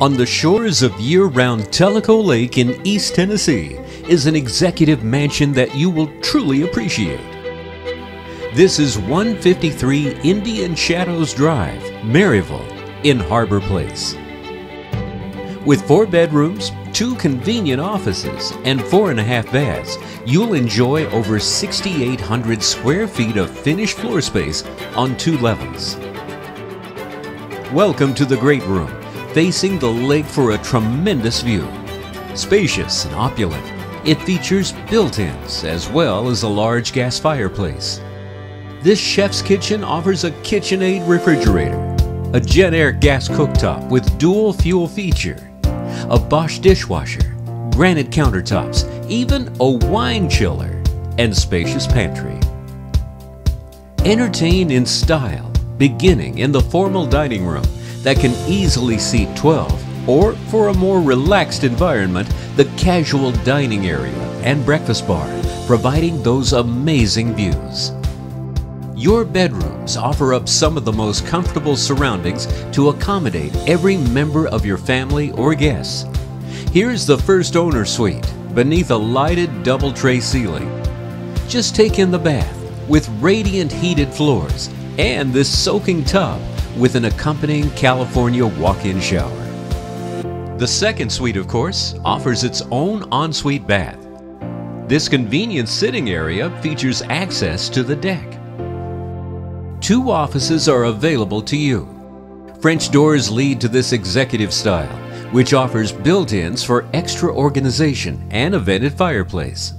On the shores of year round Tellico Lake in East Tennessee is an executive mansion that you will truly appreciate. This is 153 Indian Shadows Drive, Maryville, in Harbour Place. With four bedrooms, two convenient offices, and four and a half baths, you'll enjoy over 6,800 square feet of finished floor space on two levels. Welcome to the Great Room, facing the lake for a tremendous view. Spacious and opulent, it features built-ins as well as a large gas fireplace. This chef's kitchen offers a KitchenAid refrigerator, a Jenn-Air gas cooktop with dual fuel feature, a Bosch dishwasher, granite countertops, even a wine chiller, and spacious pantry. Entertain in style, beginning in the formal dining room that can easily seat 12, or for a more relaxed environment, the casual dining area and breakfast bar, providing those amazing views. Your bedrooms offer up some of the most comfortable surroundings to accommodate every member of your family or guests. Here's the first owner suite beneath a lighted double tray ceiling. Just take in the bath with radiant heated floors and this soaking tub with an accompanying California walk-in shower. The second suite, of course, offers its own ensuite bath. This convenient sitting area features access to the deck. Two offices are available to you. French doors lead to this executive style, which offers built-ins for extra organization and a vented fireplace.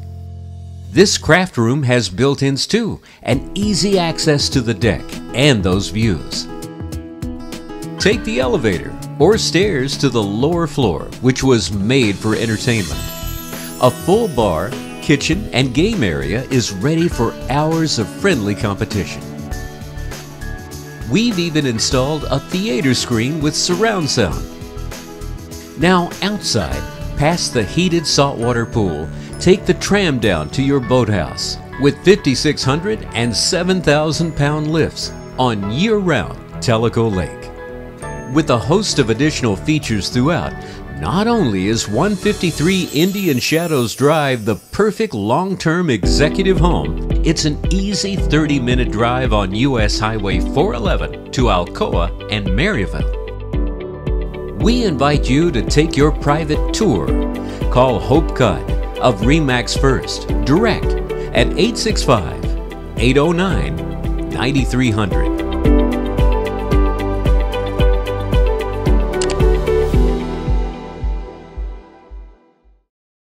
This craft room has built-ins too, and easy access to the deck and those views. Take the elevator or stairs to the lower floor, which was made for entertainment. A full bar, kitchen, and game area is ready for hours of friendly competition. We've even installed a theater screen with surround sound. Now outside, past the heated saltwater pool, take the tram down to your boathouse with 5,600 and 7,000 pound lifts on year-round Tellico Lake. With a host of additional features throughout, not only is 153 Indian Shadows Drive the perfect long-term executive home, it's an easy 30-minute drive on US Highway 411 to Alcoa and Maryville. We invite you to take your private tour. Call Hope Cudd of Remax First direct at 865 809 9300.